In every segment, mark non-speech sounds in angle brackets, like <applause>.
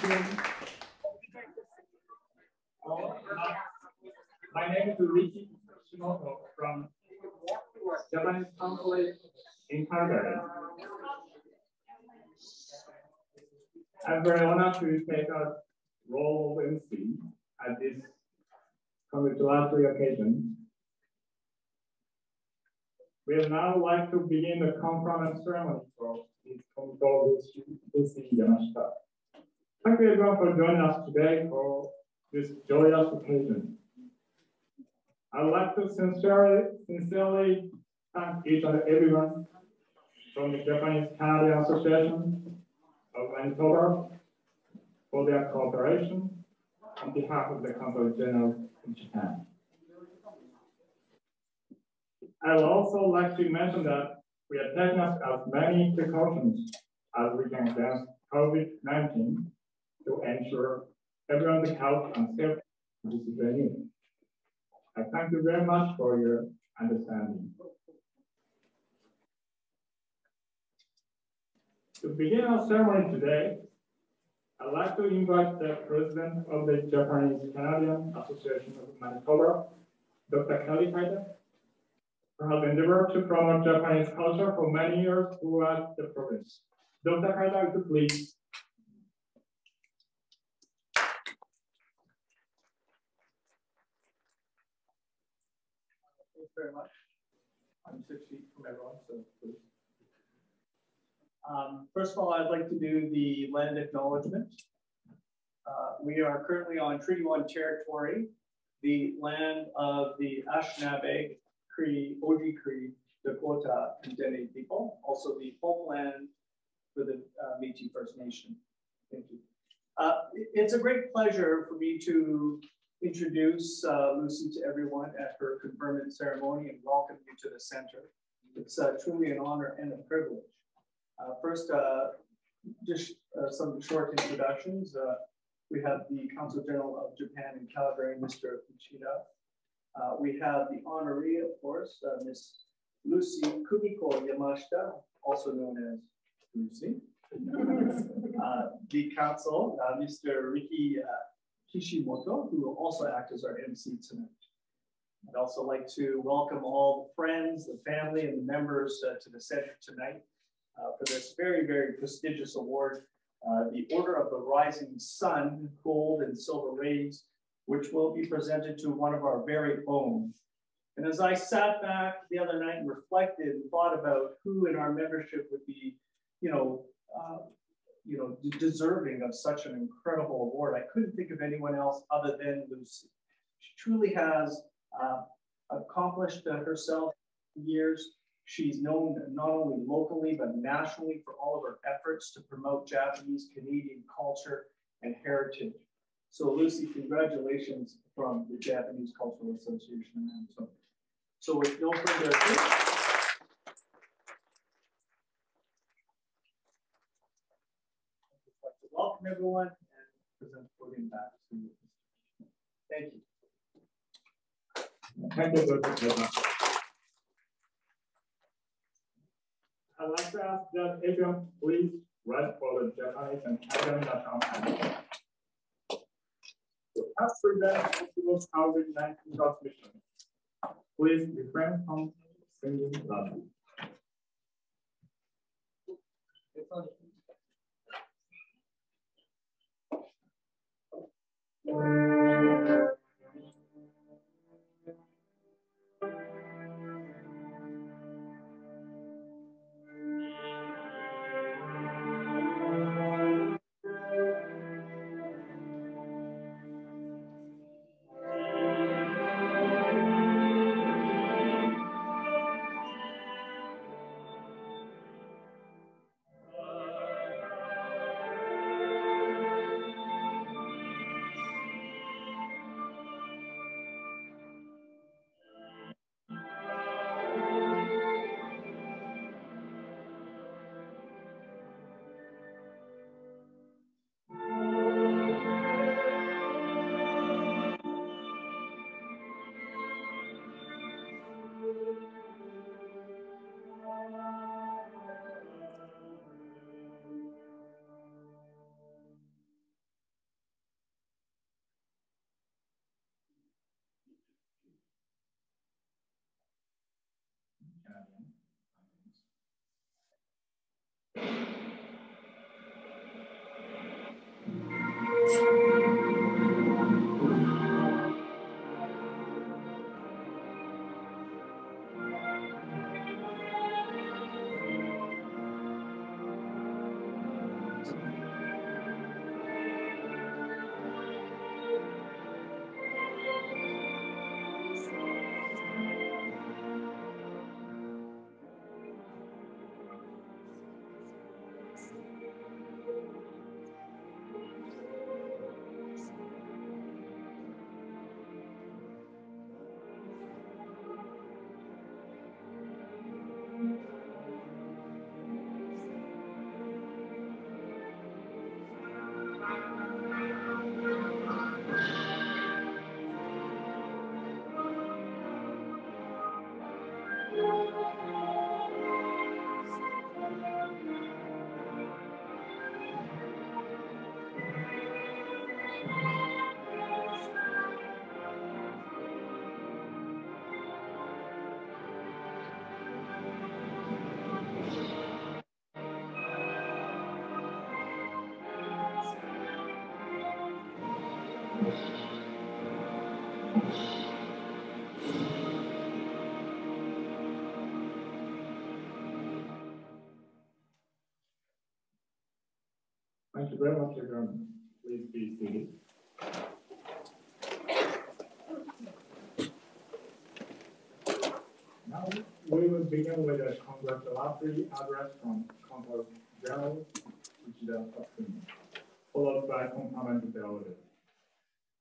My name is Riki Kishimoto from Japanese consulate in Calgary. I'm very honored to take a role of MC at this congratulatory occasion. We would now like to begin the conferment ceremony for this Kumiko Yamashita. Thank you everyone for joining us today for this joyous occasion. I'd like to sincerely, sincerely thank each and everyone from the Japanese Canadian Association of Manitoba for their cooperation on behalf of the Consul General in Japan. I would also like to mention that we are taking as many precautions as we can against COVID-19 to ensure everyone's health and safety in this venue. I thank you very much for your understanding. To begin our ceremony today, I'd like to invite the president of the Japanese Canadian Association of Manitoba, Dr. Kelly Kaida, who has endeavored to promote Japanese culture for many years throughout the province. Dr. Kaida, please very much. Six feet from everyone, so please. Um, first of all, I'd like to do the land acknowledgement. Uh, we are currently on Treaty 1 territory, the land of the Anishinaabe, Cree, Oji Cree, Dakota, and Dene people, also the homeland for the uh, Métis First Nation. Thank you. Uh, it's a great pleasure for me to introduce uh, Lucy to everyone at her conferment ceremony and welcome you to the center. It's uh, truly an honor and a privilege. Uh, first, uh, just uh, some short introductions. Uh, we have the Consul General of Japan in Calgary, Mr. Uchida. we have the honoree, of course, Miss Lucy Kumiko Yamashita, also known as Lucy. <laughs> the consul, Mr. Riki Kishimoto, who will also act as our MC tonight. I'd also like to welcome all the friends, the family, and the members uh, to the center tonight uh, for this very, very prestigious award, uh, the Order of the Rising Sun, Gold and Silver Rays, which will be presented to one of our very own. And as I sat back the other night and reflected and thought about who in our membership would be, you know, uh, you know, deserving of such an incredible award. I couldn't think of anyone else other than Lucy. She truly has uh, accomplished uh, herself years. She's known not only locally, but nationally for all of her efforts to promote Japanese Canadian culture and heritage. So Lucy, congratulations from the Japanese Cultural Association. So, so with no further ado, welcome everyone and present back to you. Thank you. Thank you. I'd like to ask that Adrian please write for the Japanese and anthem. To help prevent possible COVID-19 transmission, please refrain from singing loudly. Thank you. Very much, everyone. Please be seated. Now we will begin with a congratulatory address from Consul General Uchida Tatsukuni, followed by a compliment to the audience.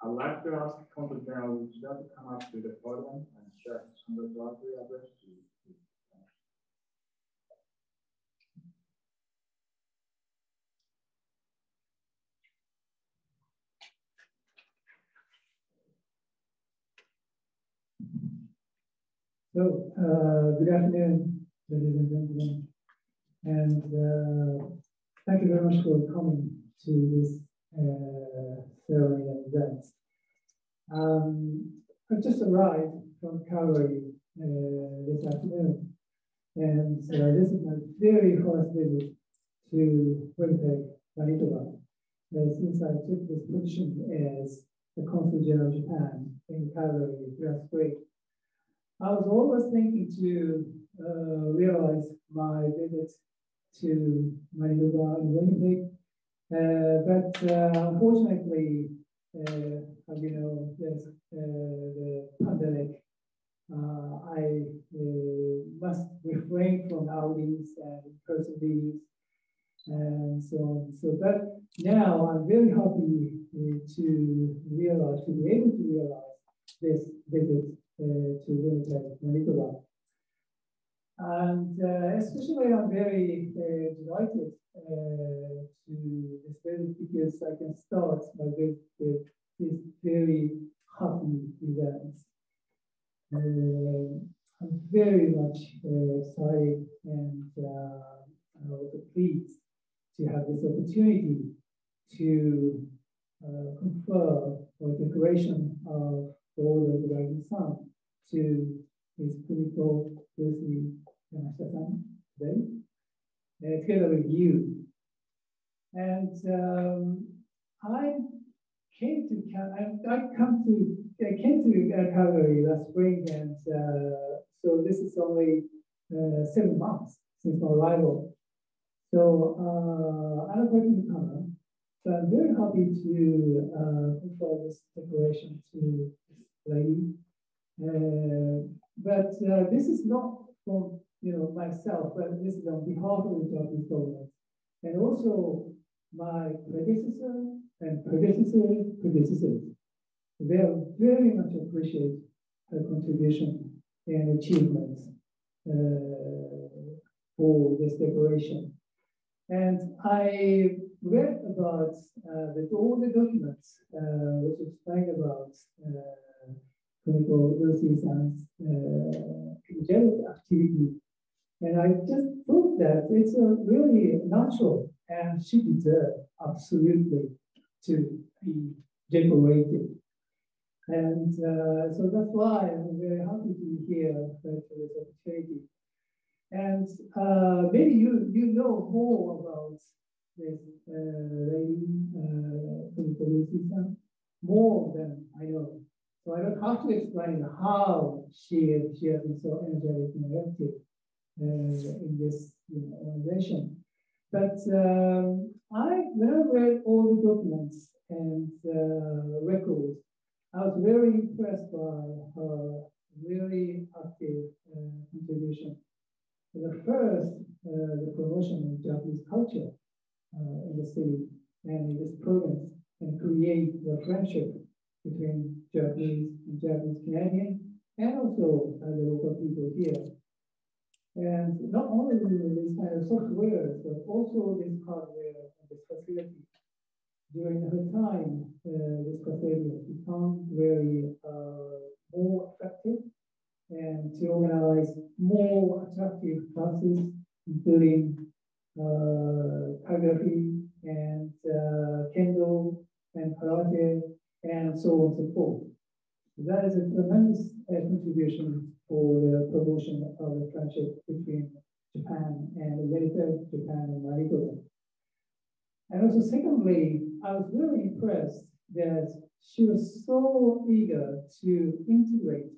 I'd like to ask Consul General Uchida to come up to the podium and share his congratulatory address to you. So, uh, good afternoon, ladies and gentlemen. And uh, thank you very much for coming to this uh, ceremony and event. Um, I've just arrived from Calgary uh, this afternoon, and uh, this is my very first visit to Winnipeg, Manitoba, uh, since I took this position as the Consul General of Japan in Calgary last week. I was always thinking to uh, realize my visit to Manitoba and Winnipeg, uh, but uh, unfortunately, uh, as you know, there's uh, the pandemic. Uh, I must refrain from outings and person meetings and so on. So, but now I'm very happy to realize, to be able to realize this visit to Winnipeg, Manitoba. And uh, especially I'm very uh, delighted to this visit because I can start my with this very happy event. Uh, I'm very much uh, excited and uh, pleased to have this opportunity to confer a decoration of the order of the rising sun to his critical Lucy Yamashita-san today, uh, together with you. And um, I came to I, I come to I came to uh, Calgary last spring, and uh, so this is only uh, seven months since my arrival. So uh, I'm so I'm very happy to uh, confer this declaration to this lady but uh, this is not from you know myself, but this is on behalf of the Japanese government, and also my predecessor and predecessor predecessors. They very much appreciate her contribution and achievements uh, for this decoration. And I read about uh, all the documents uh, which explain about uh, clinical neuroscience uh, activity. And I just thought that it's a really natural and she deserves absolutely to be decorated. And uh, so that's why I'm very happy to be here for this opportunity. And uh, maybe you you know more about this uh, lady, uh, more than I know. So I don't have to explain how she, she has been so energetic and active uh, in this you know, organization. But um, I, when I read all the documents and uh, records, I was very impressed by her really active uh, contribution. The first, uh, the promotion of Japanese culture uh, in the city and in this province and create the friendship between Japanese and Japanese Canadian, and also uh, the local people here. And not only this kind of software, but also this hardware and this facility. During her time, uh, this facility has become very uh, more effective and to organize more attractive classes, including uh, calligraphy and uh, kendo and karate and so on and so forth. That is a tremendous uh, contribution for the promotion of the friendship between Japan and Winnipeg, Japan and Manitoba. And also, secondly, I was really impressed that she was so eager to integrate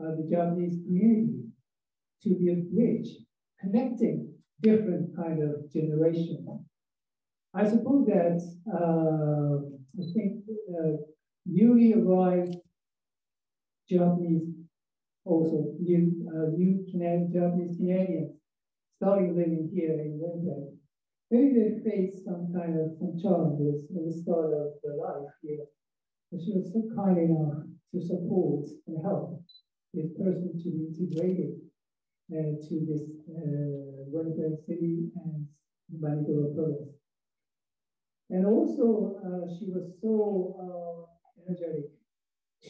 uh, the Japanese community to be a bridge connecting different kind of generation. I suppose that uh, I think uh, newly arrived Japanese, also new, uh, new Canadian, Japanese Canadians starting living here in Winnipeg. Maybe they face some kind of some challenges in the start of their life here. But she was so kind enough to support and help this person to be integrated uh, to this uh, Winnipeg city and Manitoba province. And also, uh, she was so uh, energetic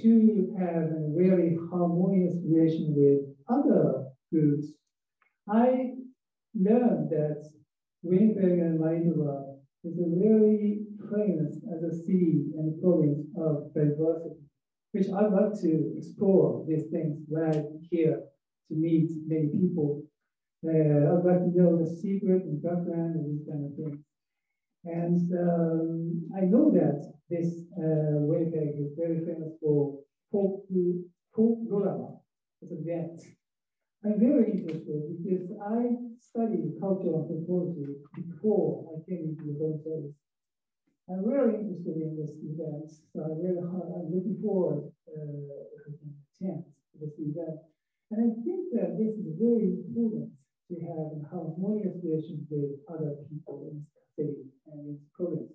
to have a very harmonious relation with other groups. I learned that Winnipeg and Manitoba is a very famous as a city and province of diversity, which I'd like to explore these things when here to meet many people. Uh, I'd like to know the secret and background and these kind of things. And um, I know that this uh, Winnipeg is very famous for folk, folk drama as a dance. I'm very interested because I studied cultural anthropology before I came into the World Service. I'm really interested in this event, so I'm really I'm looking forward uh, to this event. And I think that this is very important to have a harmonious relation with other people in the city and the province.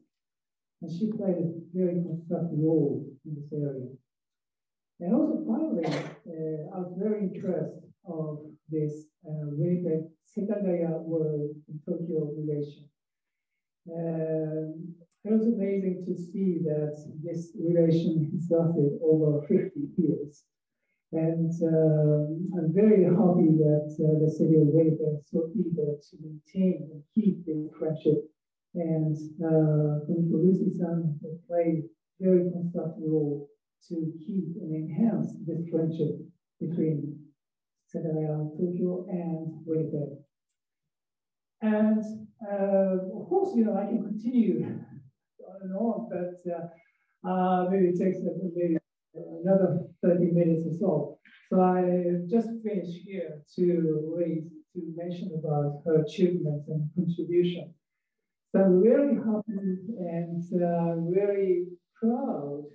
And she played a very constructive role in this area. And also finally, uh, I was very impressed of this uh, Winnipeg Setagaya World in Tokyo relation. Um, it was amazing to see that this relation has lasted over 50 years. And uh, I'm very happy that uh, the city of Winnipeg is so eager to maintain and keep the friendship. And uh, Kumiko Lucy-san played a very constructive role to keep and enhance this friendship between Setagaya, Tokyo, and Winnipeg. And uh, of course, you know, I can continue <laughs> on and on, but uh, uh, maybe it takes maybe another 30 minutes or so. So I just finished here to raise, to mention about her achievements and contribution. So I'm really happy and uh, very proud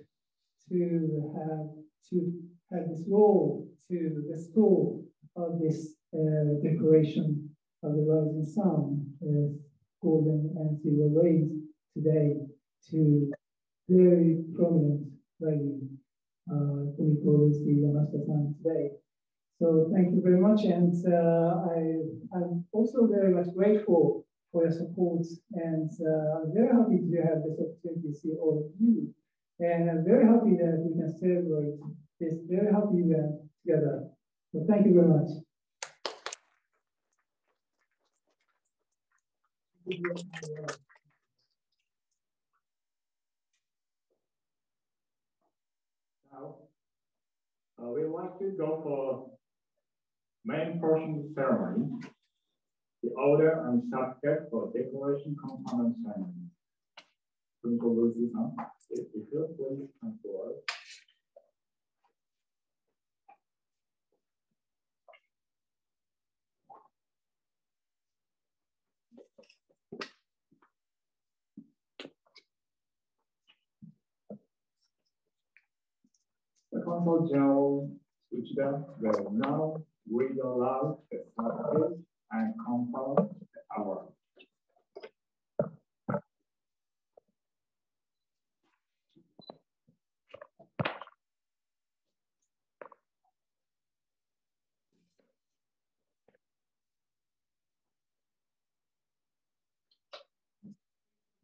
to have to have this role to the restore of this uh, decoration of the rising sun, uh, golden and silver rays today to very prominent lady uh, Kumiko Lucy Yamashita-san today. So thank you very much. And uh, I, I'm also very much grateful for your support. And uh, I'm very happy to have this opportunity to see all of you. And I'm very happy that we can celebrate this very happy event together. So thank you very much. Now, uh, we want to go for main portion of the ceremony, the order and subject for decoration component Lucy-san, if you please forward. The Consul General Uchida will now read aloud the subject and compound our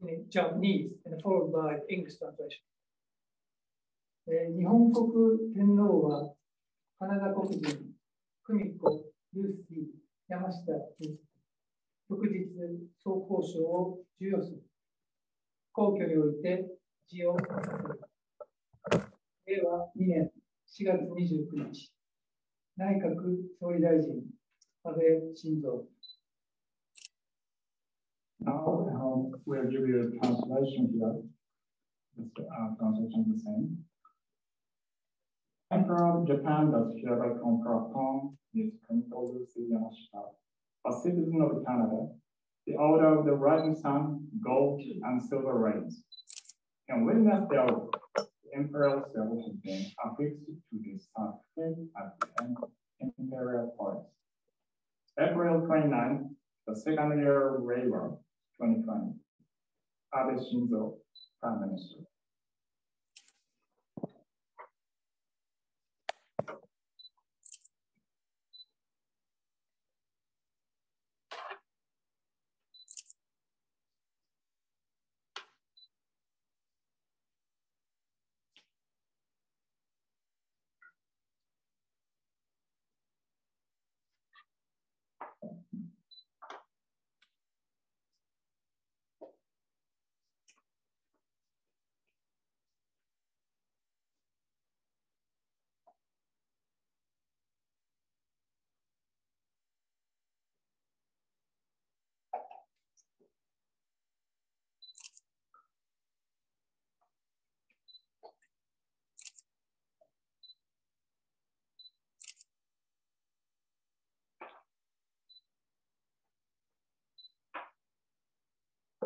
in Japanese and followed by English translation. えー日本国天皇はカナダ国人久美子、ルーシー、山下に旭日総交渉を授与する。皇居において辞をさせる。令和2年4月29日、内閣総理大臣、安倍晋三。Now, uh, we'll give you a translation here. This uh, translation the same. Emperor of Japan does hereby confer Kumiko Lucy Yamashita, a citizen of Canada, the order of the rising sun, gold and silver rays. And witness thereof, the imperial seal has been affixed to the sun at the imperial forest. April 29, the second year of Reiwa 2020. Abe Shinzo, Prime Minister.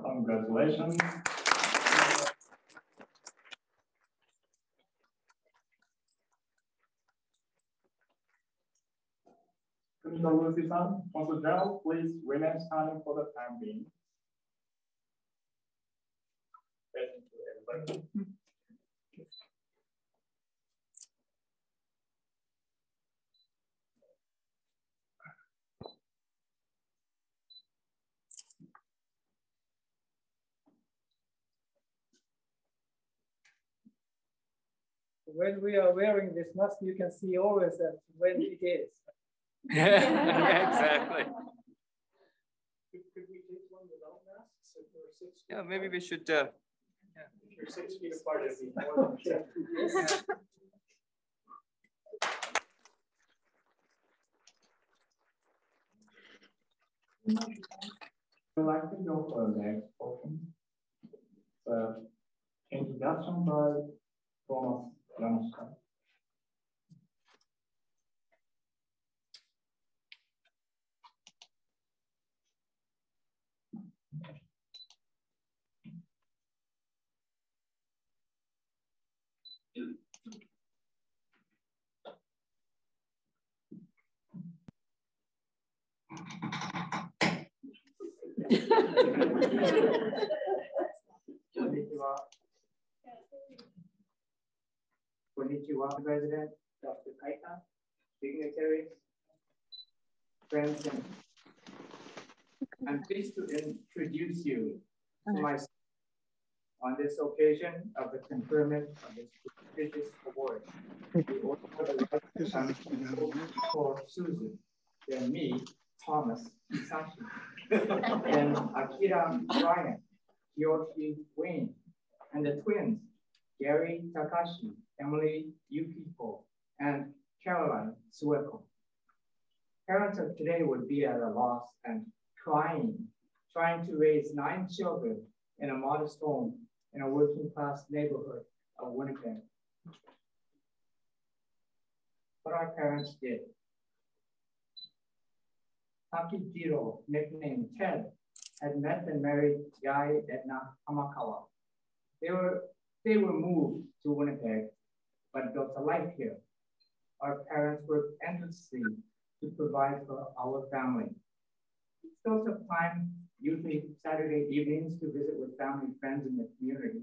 Congratulations. Commissioner Lucy-san, Consul General, please remain standing for the time being. Thank you, everybody. When we are wearing this mask, you can see always that when it is. <laughs> yeah, exactly. Could, could we take one without masks if we're six? feet Yeah, maybe apart? we should. Uh, If you're six feet apart, it'd be more than ten. I'd like to go for the next portion. The introduction by Thomas Yamashita. <laughs> Konnichiwa. Konnichiwa, President Dr. Kaita, dignitaries, friends, and I'm pleased to introduce you to my on this occasion of the conferment of this prestigious award. The order of the right to come for Susan, then me, Thomas Sashi, <laughs> and Akira Ryan, Kiyoshi Wayne, and the twins, Gary Takashi, Emily Yukiko, and Caroline Sueko. Parents of today would be at a loss and crying, trying to raise nine children in a modest home in a working class neighborhood of Winnipeg. But our parents did. Takijiro, nicknamed Ted, had met and married Yai Edna Hamakawa. They were, they were moved to Winnipeg, but built a life here. Our parents worked endlessly to provide for our family. Still took time, usually Saturday evenings, to visit with family friends in the community.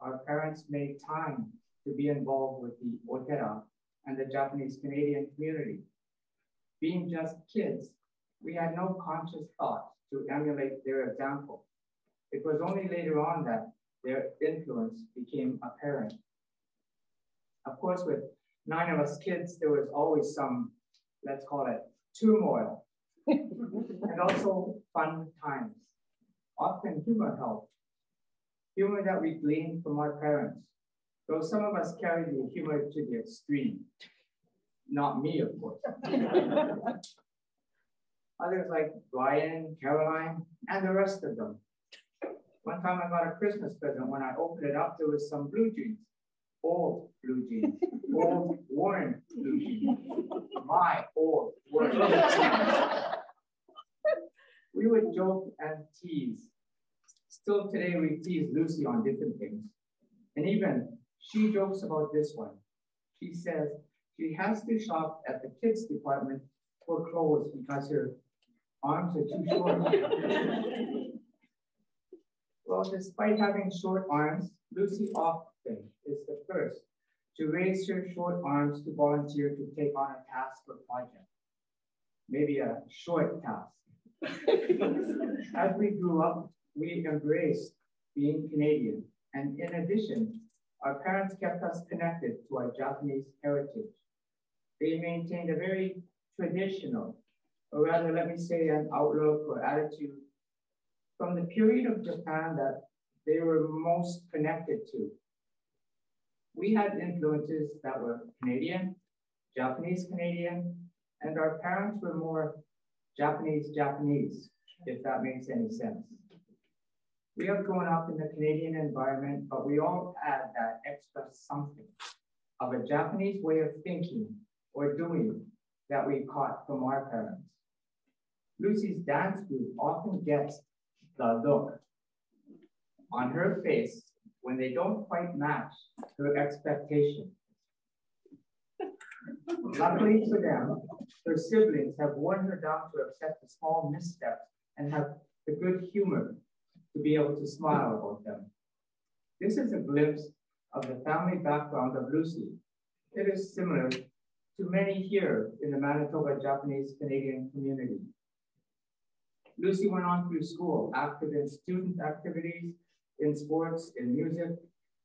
Our parents made time to be involved with the Otera and the Japanese Canadian community. Being just kids, we had no conscious thought to emulate their example. It was only later on that their influence became apparent. Of course, with nine of us kids, there was always some let's call it turmoil, <laughs> and also fun times. Often humor helped, Humor that we gleaned from our parents, though some of us carry the humor to the extreme. Not me, of course. <laughs> Others like Brian, Caroline, and the rest of them. One time I got a Christmas present. When I opened it up, there was some blue jeans, old blue jeans, old worn blue jeans. My old worn blue jeans. We would joke and tease. Still today, we tease Lucy on different things. And even she jokes about this one. She says she has to shop at the kids department for clothes because her arms are too short. well, despite having short arms, Lucy often is the first to raise your short arms to volunteer to take on a task or project, maybe a short task. <laughs> As we grew up, we embraced being Canadian. And in addition, our parents kept us connected to our Japanese heritage. They maintained a very traditional or rather, let me say, an outlook or attitude from the period of Japan that they were most connected to. We had influences that were Canadian, Japanese Canadian, and our parents were more Japanese Japanese, if that makes any sense. We have grown up in the Canadian environment, but we all add that extra something of a Japanese way of thinking or doing that we caught from our parents. Lucy's dance group often gets the look on her face when they don't quite match her expectations. Luckily for them, her siblings have worn her down to accept the small missteps and have the good humor to be able to smile about them. This is a glimpse of the family background of Lucy. It is similar to many here in the Manitoba Japanese Canadian community. Lucy went on through school, active in student activities, in sports, in music.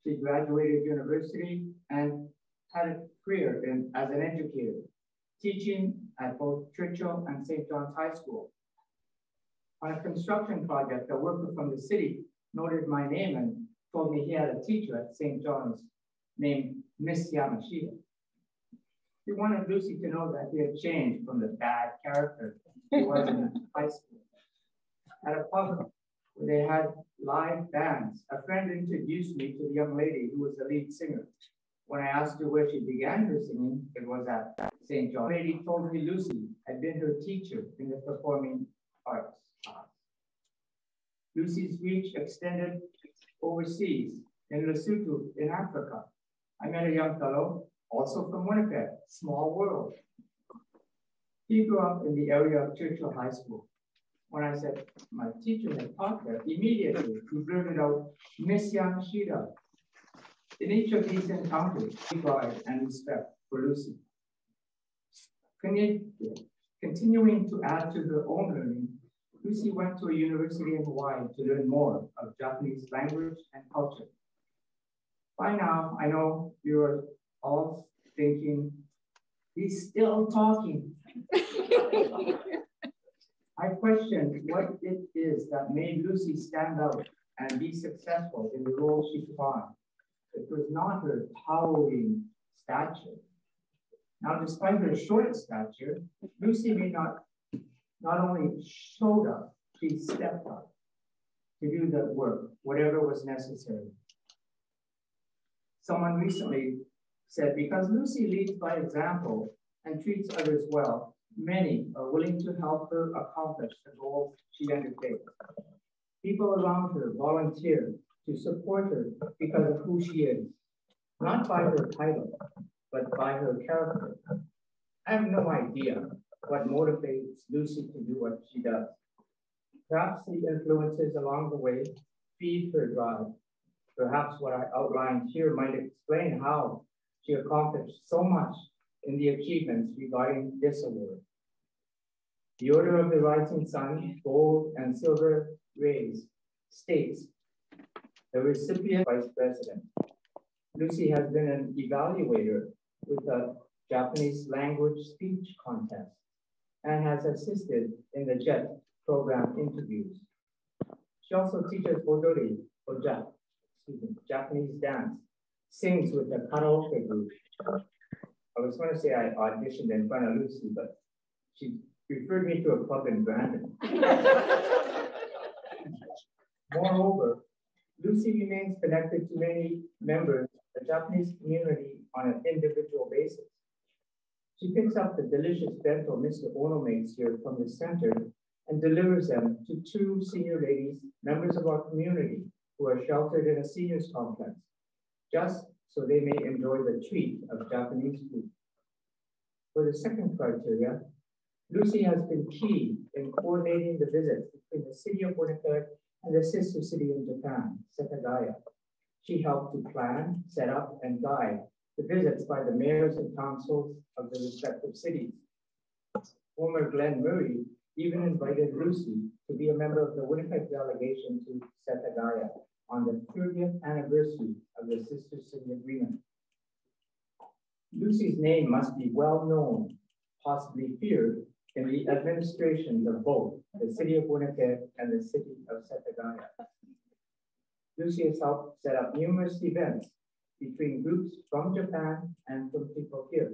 She graduated university and had a career in, as an educator, teaching at both Churchill and St. John's High School. On a construction project, a worker from the city noted my name and told me he had a teacher at St. John's named Miss Yamashita. He wanted Lucy to know that he had changed from the bad character he was in high school at a pub where they had live bands. A friend introduced me to the young lady who was the lead singer. When I asked her where she began her singing, it was at St. John. The lady told me Lucy had been her teacher in the performing arts. Lucy's reach extended overseas in Lesotho in Africa. I met a young fellow, also from Winnipeg, small world. He grew up in the area of Churchill High School when I said my teacher had taught there, immediately he blurted out, Miss Yamashita. In each of these encounters, regard and respect for Lucy. Continuing to add to her own learning, Lucy went to a university in Hawaii to learn more of Japanese language and culture. By now, I know you're all thinking, he's still talking. <laughs> I question what it is that made Lucy stand out and be successful in the role she took on. It was not her towering stature. Now, despite her short stature, Lucy may not not only showed up, she stepped up to do the work, whatever was necessary. Someone recently said, because Lucy leads by example and treats others well, Many are willing to help her accomplish the goals she undertakes. People around her volunteer to support her because of who she is, not by her title, but by her character. I have no idea what motivates Lucy to do what she does. Perhaps the influences along the way feed her drive. Perhaps what I outlined here might explain how she accomplished so much in the achievements regarding this award. The Order of the Rising Sun, gold and silver rays, states the recipient vice president. Lucy has been an evaluator with the Japanese language speech contest and has assisted in the JET program interviews. She also teaches Odori, or Jap, excuse me, Japanese dance, sings with the karaoke group. I was going to say I auditioned in front of Lucy, but she referred me to a club in Brandon. <laughs> Moreover, Lucy remains connected to many members of the Japanese community on an individual basis. She picks up the delicious bento Mr. Ono makes here from the center and delivers them to two senior ladies, members of our community, who are sheltered in a seniors complex, just so they may enjoy the treat of Japanese food. For the second criteria, Lucy has been key in coordinating the visits between the city of Winnipeg and the sister city in Japan, Setagaya. She helped to plan, set up, and guide the visits by the mayors and councils of the respective cities. Former Glenn Murray even invited Lucy to be a member of the Winnipeg delegation to Setagaya on the 30th anniversary of the Sister City Agreement. Lucy's name must be well known, possibly feared, in the administrations of both the City of Winnipeg and the City of Setagaya. Lucy has helped set up numerous events between groups from Japan and from people here,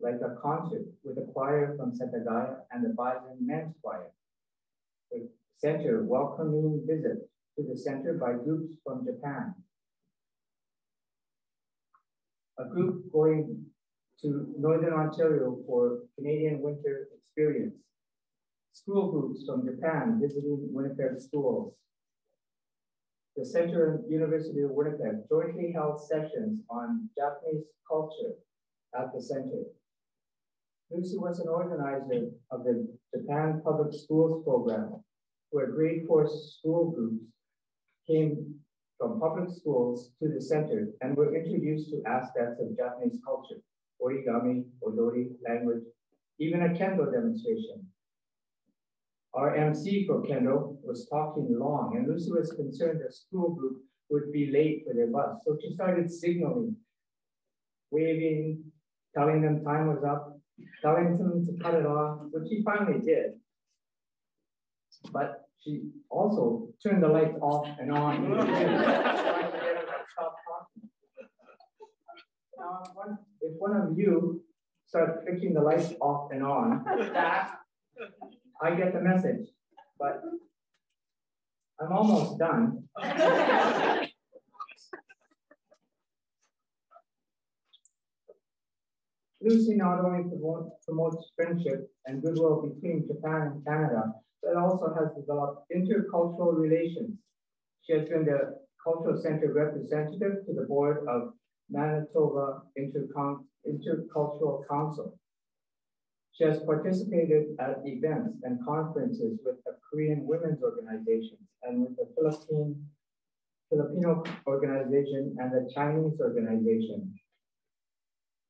like a concert with a choir from Setagaya and the Bison Men's Choir. The center welcoming visits to the center by groups from Japan. A group going to Northern Ontario for Canadian Winter Experience. School groups from Japan visiting Winnipeg schools. The Center and University of Winnipeg jointly held sessions on Japanese culture at the center. Lucy was an organizer of the Japan Public Schools program, where grade four school groups came from public schools to the center and were introduced to aspects of Japanese culture, origami, odori, language, even a kendo demonstration. Our MC for kendo was talking long and Lucy was concerned the school group would be late for their bus. So she started signaling, waving, telling them time was up, telling them to cut it off, which he finally did. But she also turned the lights off and on. <laughs> Now, one, if one of you start flicking the lights off and on, I get the message, but I'm almost done. Lucy not only promotes friendship and goodwill between Japan and Canada, but also has developed intercultural relations. She has been the Cultural Center representative to the board of Manitoba Intercultural Council. She has participated at events and conferences with the Korean women's organizations and with the Philippine, Filipino organization and the Chinese organization.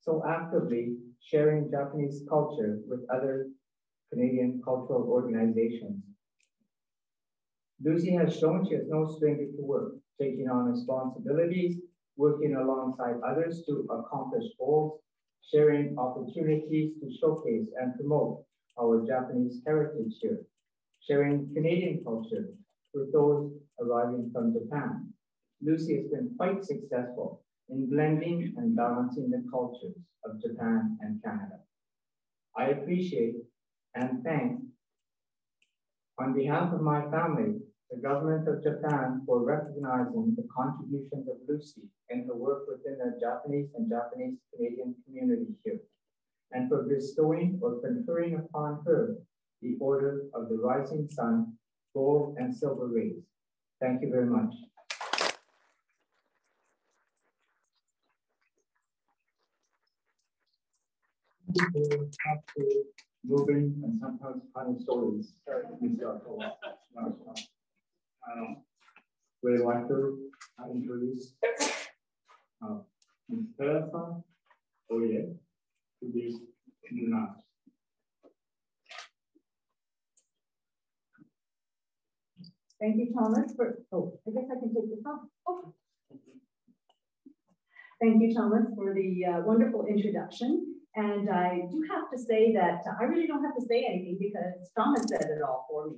So actively sharing Japanese culture with other Canadian cultural organizations. Lucy has shown she has no stranger to work, taking on responsibilities, working alongside others to accomplish goals, sharing opportunities to showcase and promote our Japanese heritage here, sharing Canadian culture with those arriving from Japan. Lucy has been quite successful in blending and balancing the cultures of Japan and Canada. I appreciate and thank on behalf of my family the government of Japan for recognizing the contributions of Lucy and her work within the Japanese and Japanese Canadian community here, and for bestowing or conferring upon her the Order of the Rising Sun, Gold and Silver Rays. Thank you very much. moving and sometimes funny stories. Um, would like to uh, introduce uh, Ms. Teresa Oye to be introduced. Thank you, Thomas, for, oh, I guess I can take this off. Oh. Thank you, Thomas, for the uh, wonderful introduction. And I do have to say that I really don't have to say anything because Thomas said it all for me.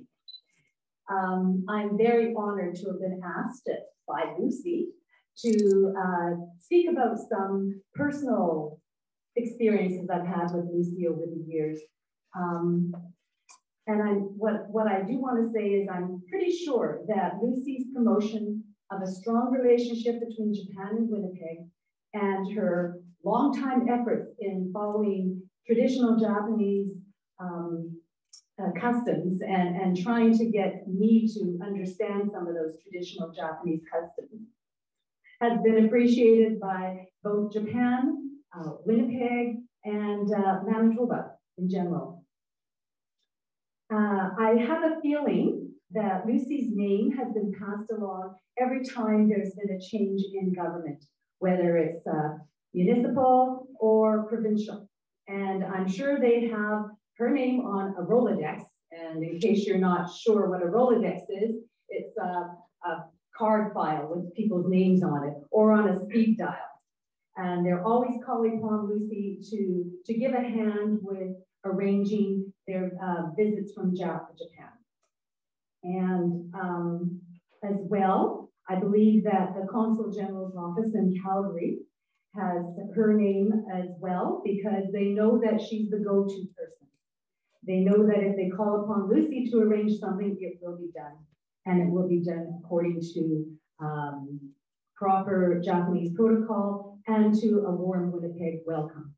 Um, I'm very honored to have been asked by Lucy to uh, speak about some personal experiences I've had with Lucy over the years. Um, and I, what, what I do want to say is I'm pretty sure that Lucy's promotion of a strong relationship between Japan and Winnipeg and her longtime efforts in following traditional Japanese um, uh, customs and, and trying to get me to understand some of those traditional Japanese customs has been appreciated by both Japan, uh, Winnipeg, and uh, Manitoba in general. Uh, I have a feeling that Lucy's name has been passed along every time there's been a change in government, whether it's uh, municipal or provincial. And I'm sure they have her name on a Rolodex. And in case you're not sure what a Rolodex is, it's a, a card file with people's names on it or on a speed dial. And they're always calling upon Lucy to, to give a hand with arranging their uh, visits from Japan. And um, as well, I believe that the Consul General's office in Calgary has her name as well because they know that she's the go-to person. They know that if they call upon Lucy to arrange something, it will be done. And it will be done according to um, proper Japanese protocol and to a warm Winnipeg welcome.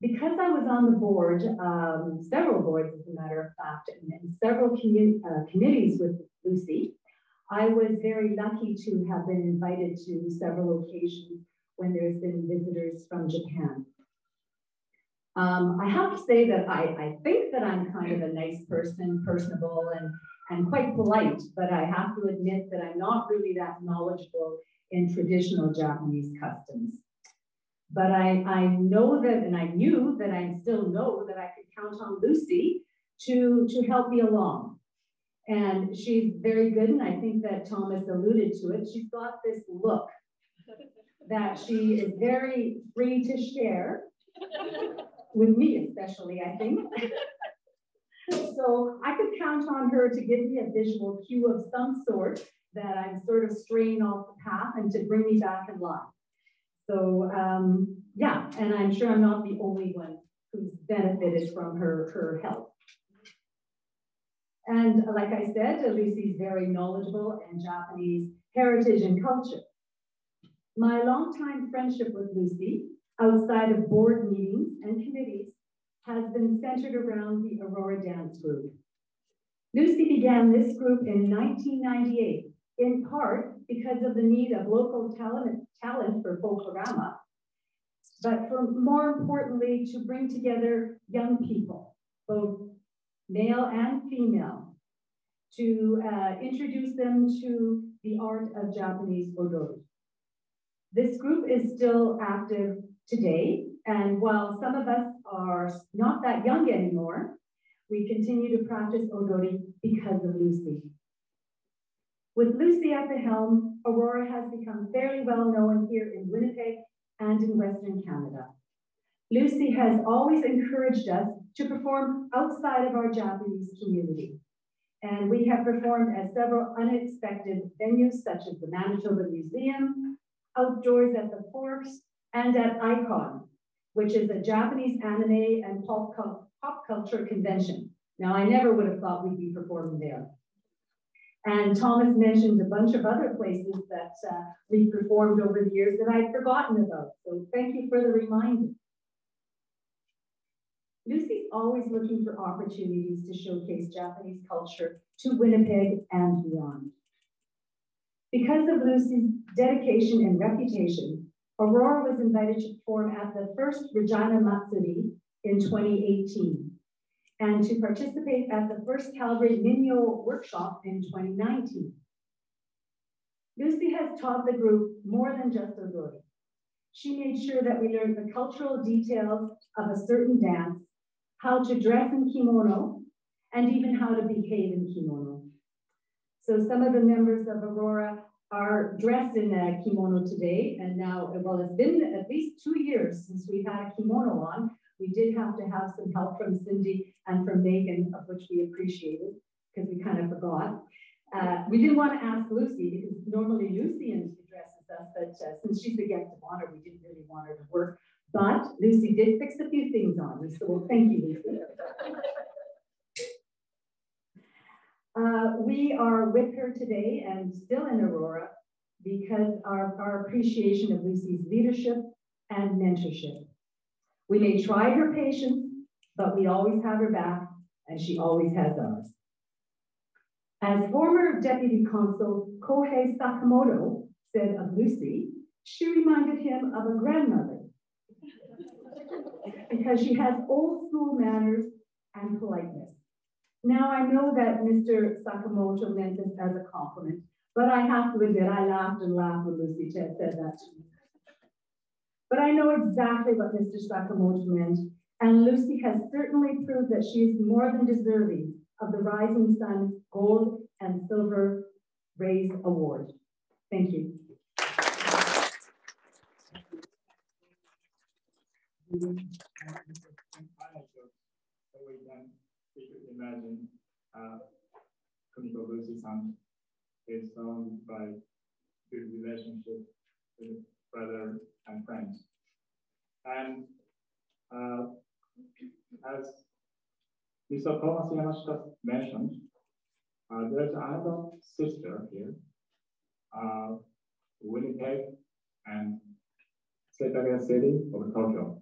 Because I was on the board, um, several boards, as a matter of fact, and, several commu uh, committees with Lucy, I was very lucky to have been invited to several occasions when there's been visitors from Japan. Um, I have to say that I, I think that I'm kind of a nice person, personable and, and quite polite, but I have to admit that I'm not really that knowledgeable in traditional Japanese customs. But I, I know that, and I knew that I still know that I could count on Lucy to, to help me along. And she's very good, and I think that Thomas alluded to it. She's got this look that she is very free to share, <laughs> with me especially, I think. <laughs> so I could count on her to give me a visual cue of some sort that I'm sort of straying off the path and to bring me back in line. So um, yeah, and I'm sure I'm not the only one who's benefited from her, her help. And like I said, Lucy's very knowledgeable in Japanese heritage and culture. My longtime friendship with Lucy, outside of board meetings and committees, has been centered around the Aurora Dance Group. Lucy began this group in 1998, in part because of the need of local talent, talent for Folklorama, but for more importantly, to bring together young people, both male and female, to uh, introduce them to the art of Japanese odori. This group is still active today, and while some of us are not that young anymore, we continue to practice odori because of Lucy. With Lucy at the helm, Aurora has become fairly well known here in Winnipeg and in Western Canada. Lucy has always encouraged us to perform outside of our Japanese community. And we have performed at several unexpected venues such as the Manitoba Museum, outdoors at the Forks, and at Ai-Kon, which is a Japanese anime and pop, pop culture convention. Now, I never would have thought we'd be performing there. And Thomas mentioned a bunch of other places that uh, we performed over the years that I'd forgotten about. So thank you for the reminder. Lucy's always looking for opportunities to showcase Japanese culture to Winnipeg and beyond. Because of Lucy's dedication and reputation, Aurora was invited to perform at the first Regina Matsuri in 2018 and to participate at the first Calgary Minyo workshop in 2019. Lucy has taught the group more than just odori. She made sure that we learned the cultural details of a certain dance, how to dress in kimono, and even how to behave in kimono. So some of the members of Aurora are dressed in a kimono today, and now, well, it's been at least two years since we've had a kimono on. We did have to have some help from Cindy and from Megan, of which we appreciated, because we kind of forgot. Uh, we didn't want to ask Lucy, because normally Lucy addresses us, but uh, since she's the guest of honor, we didn't really want her to work. But Lucy did fix a few things on me, so thank you, Lucy. Uh, we are with her today and still in Aurora because our, our appreciation of Lucy's leadership and mentorship. We may try her patience, but we always have her back and she always has ours. As former Deputy Consul Kohei Sakamoto said of Lucy, she reminded him of a grandmother because she has old school manners and politeness. Now I know that Mr. Sakamoto meant this as a compliment, but I have to admit I laughed and laughed when Lucy said that to me. But I know exactly what Mr. Sakamoto meant, and Lucy has certainly proved that she is more than deserving of the Rising Sun Gold and Silver Rays Award. Thank you. you could imagine uh, Kumiko Lucy-san is surrounded by good relationship with brother and friends. And uh, as Mr. Thomas Yamashita mentioned, uh, there's another sister here, uh, Winnipeg and Setagaya City of Tokyo.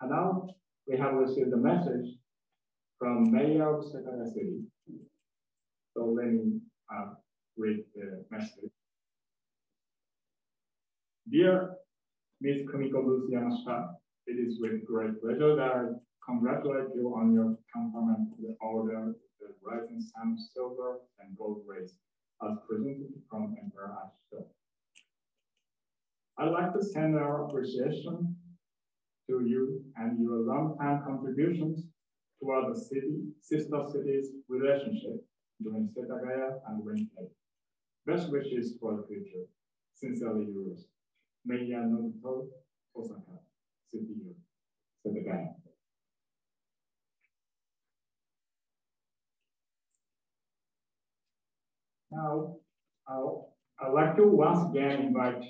And now we have received a message from Mayor of Sakata City. So let me uh, read the message. Dear Ms. Kumiko Yamashita, it is with great pleasure that I congratulate you on your conferment of the order the Rising Sun Silver and Gold Rays as presented from Emperor Akihito. I'd like to send our appreciation to you and your long-time contributions toward the city, sister cities relationship between Setagaya and Winnipeg. Best wishes for the future. Sincerely yours. Meia Nobuto Hosaka, City Setagaya. Now, I'll, I'd like to once again invite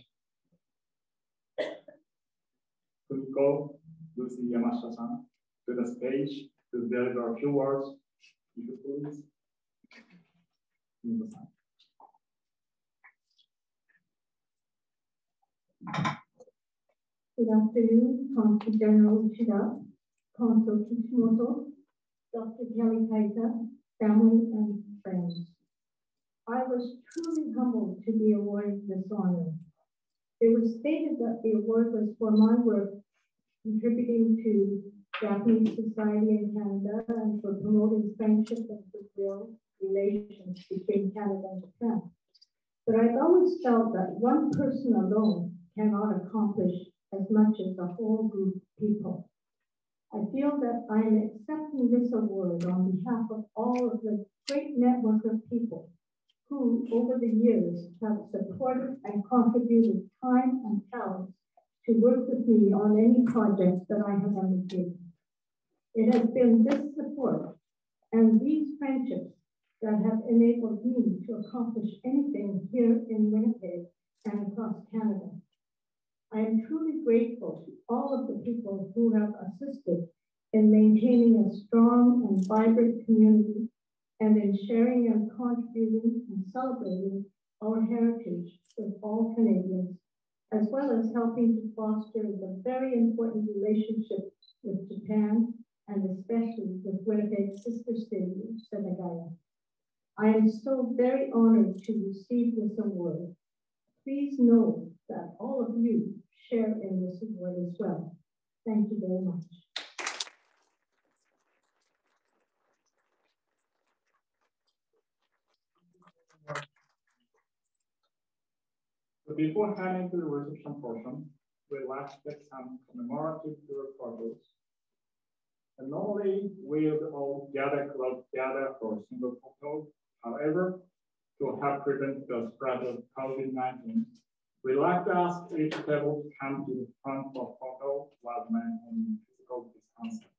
Kumiko Lucy Yamashita-san to the stage to deliver a few words, if you please. Good afternoon, Consul General Uchida, Consul Kishimoto, Dr. Kelly Kaita, family and friends. I was truly humbled to be awarded this honor. It was stated that the award was for my work contributing to Japanese society in Canada and for promoting friendship and goodwill relations between Canada and Japan. But I've always felt that one person alone cannot accomplish as much as a whole group of people. I feel that I am accepting this award on behalf of all of the great network of people who, over the years, have supported and contributed time and talent to work with me on any projects that I have undertaken. It has been this support and these friendships that have enabled me to accomplish anything here in Winnipeg and across Canada. I am truly grateful to all of the people who have assisted in maintaining a strong and vibrant community and in sharing and contributing and celebrating our heritage with all Canadians, as well as helping to foster the very important relationship with Japan and especially with Winnipeg's sister city, Setagaya. I am so very honored to receive this award. Please know that all of you share in this award as well. Thank you very much. So before heading to the reception portion, like to take some commemorative photos and normally we would all gather close together for a single photo. However, to help prevent the spread of COVID-19, we'd like to ask each table to come to the front for photo while maintaining physical distancing.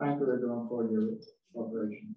Thank you everyone for your cooperation.